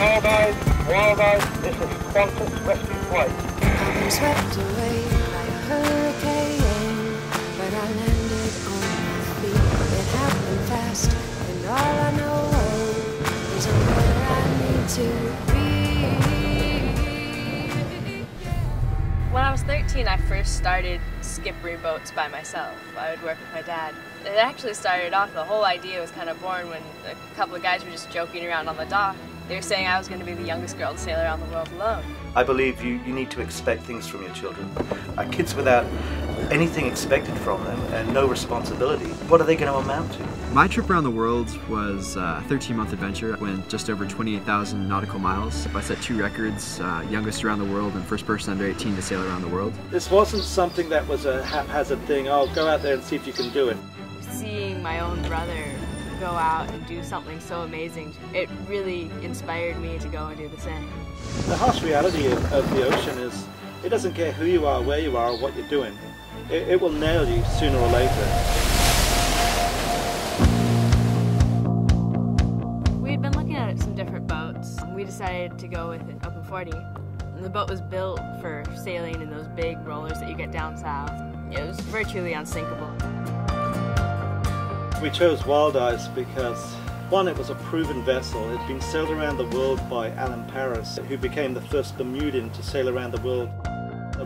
Wildeyes, Wildeyes, this is Qantas Rescue Flight. I'm swept away by a hurricane, but I landed on my feet. It happened fast, and all I know is I'm where I need to be. When I was 13, I first started skippery boats by myself. I would work with my dad. It actually started off, the whole idea was kind of born when a couple of guys were just joking around on the dock. They were saying I was going to be the youngest girl to sail around the world alone. I believe you, you need to expect things from your children. Uh, kids without anything expected from them and no responsibility, what are they going to amount to? My trip around the world was a 13 month adventure. I went just over 28,000 nautical miles. I set two records, uh, youngest around the world and first person under 18 to sail around the world. This wasn't something that was a haphazard thing, oh, go out there and see if you can do it. Seeing my own brother go out and do something so amazing, it really inspired me to go and do the same. The harsh reality of, of the ocean is it doesn't care who you are, where you are, or what you're doing. It, it will nail you sooner or later. We had been looking at some different boats. We decided to go with an Open 40. And the boat was built for sailing in those big rollers that you get down south. It was virtually unsinkable. We chose Wild Wildeyes because one, it was a proven vessel. It had been sailed around the world by Alan Paris, who became the first Bermudian to sail around the world.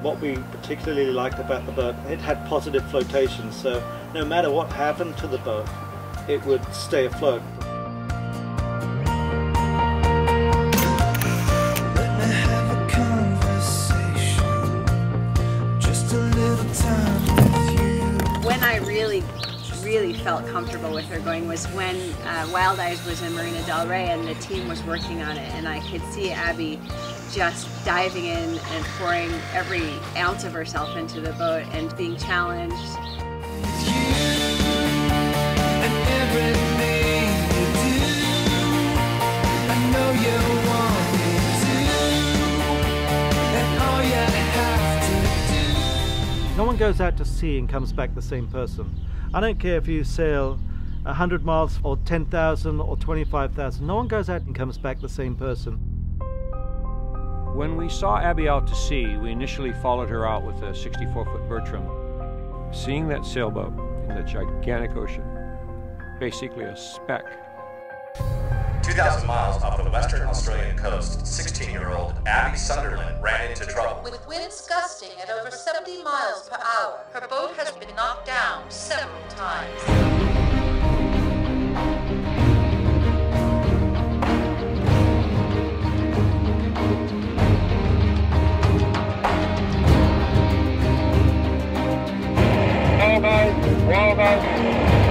What we particularly liked about the boat, it had positive flotation, so no matter what happened to the boat, it would stay afloat. When I really really felt comfortable with her going was when uh, Wildeyes was in Marina Del Rey and the team was working on it and I could see Abby just diving in and pouring every ounce of herself into the boat and being challenged. No one goes out to sea and comes back the same person. I don't care if you sail 100 miles or 10,000 or 25,000. No one goes out and comes back the same person. When we saw Abby out to sea, we initially followed her out with a 64-foot Bertram. Seeing that sailboat in the gigantic ocean, basically a speck. 2,000 miles off the western Australian coast, 16-year-old Abby Sunderland ran into trouble. With winds gusting at over 70 miles per hour, her boat has been knocked down several Wildeyes, Wildeyes,